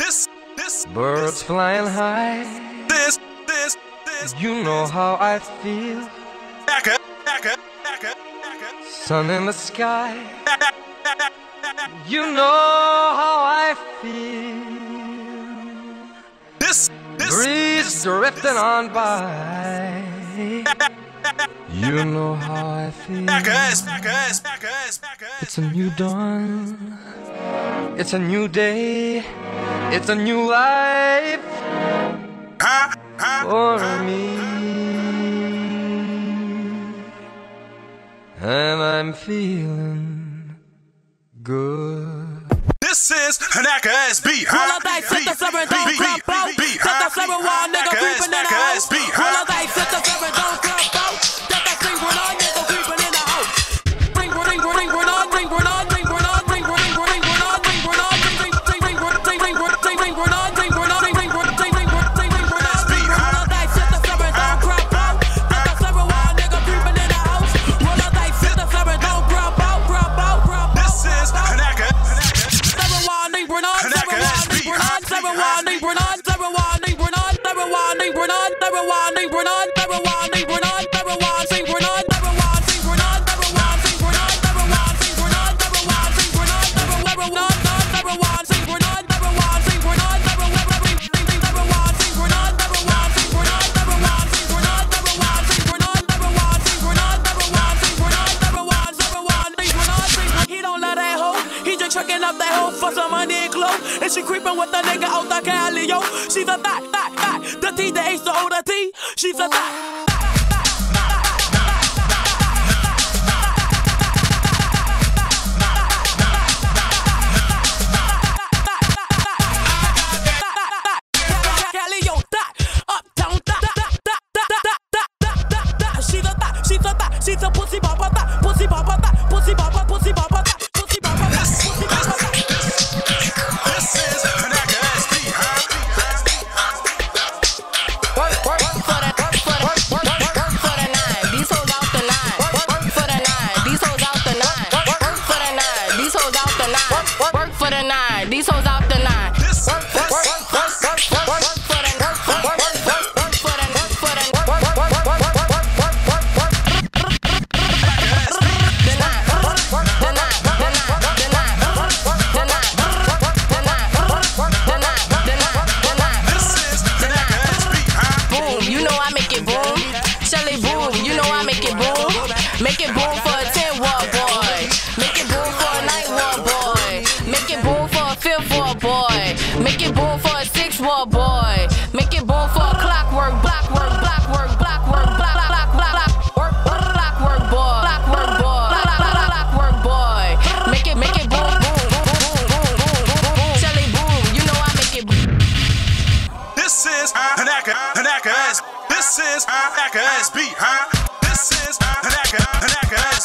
this, this, Birds flying high, this, this, this, you know how I feel. Aka, aka, aka, aka, Sun in the sky, you know how I feel. this, this, Breeze this, drifting on by, you know how I feel. It's a new dawn, it's a new day, it's a new life Huh? Huh? for me. And I'm feeling good. This is an Aka SB, huh? Roll a dice, set the seven, don't crop out. Set the seven, wild nigga creeping in the house. Roll a dice, set the seven, don't chucking up that hoe for some money and clothes, and she creeping with a nigga out the Cali, yo. She's a thot, thot, thot, the T, the H, the O, the T. She's a thot. Cali, hoes out the nine. Work, for the nine. These hoes out the nine. Work, work, work, work, work, work, work, work the, work, work, the, the. The nine. The nine. The nine. The nine. The nine. The nine. The nine. The nine. The nine. this is an Aka boom, you know I make it boom. Cheli boom, you know I make it boom. Make it boom for is an an. This is an ass huh? This is an ass, an.